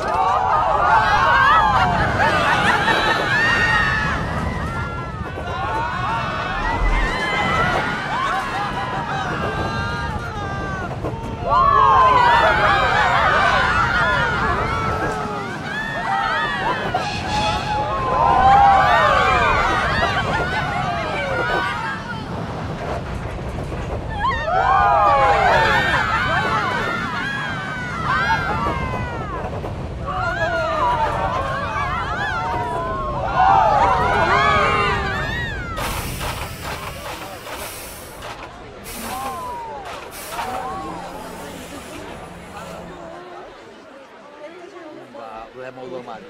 Oh! Lemon lo malo.